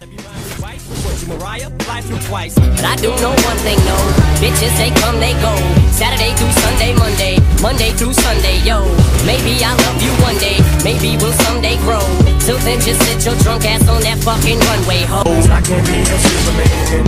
Fly through twice. But I do know one thing, no. Bitches, they come, they go. Saturday through Sunday, Monday. Monday through Sunday, yo. Maybe I'll love you one day. Maybe we'll someday grow. Till then, just sit your drunk ass on that fucking runway, ho. I can be your Superman,